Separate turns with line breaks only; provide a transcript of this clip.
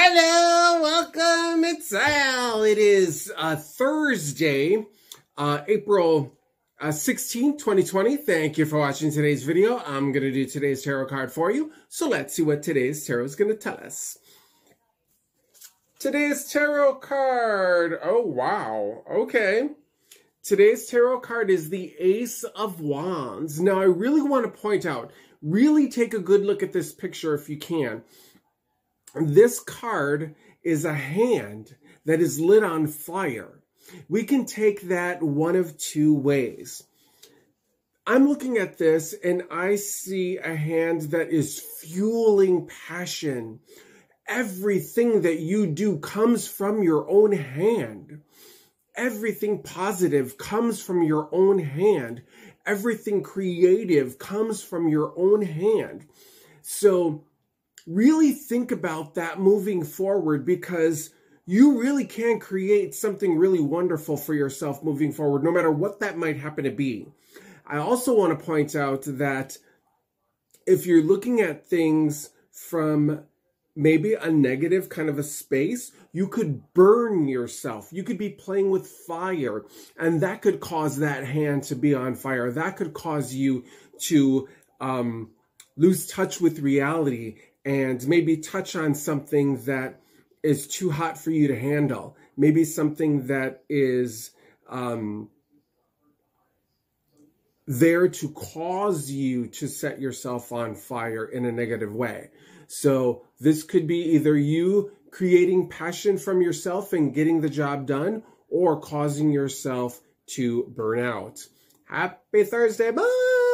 Hello, welcome, it's Al. It is uh, Thursday, uh, April uh, 16, 2020. Thank you for watching today's video. I'm going to do today's tarot card for you. So let's see what today's tarot is going to tell us. Today's tarot card. Oh, wow. Okay. Today's tarot card is the Ace of Wands. Now, I really want to point out, really take a good look at this picture if you can. This card is a hand that is lit on fire. We can take that one of two ways. I'm looking at this and I see a hand that is fueling passion. Everything that you do comes from your own hand. Everything positive comes from your own hand. Everything creative comes from your own hand. So really think about that moving forward because you really can create something really wonderful for yourself moving forward, no matter what that might happen to be. I also want to point out that if you're looking at things from maybe a negative kind of a space, you could burn yourself. You could be playing with fire, and that could cause that hand to be on fire. That could cause you to um, lose touch with reality and maybe touch on something that is too hot for you to handle. Maybe something that is um, there to cause you to set yourself on fire in a negative way. So this could be either you creating passion from yourself and getting the job done or causing yourself to burn out. Happy Thursday. Bye.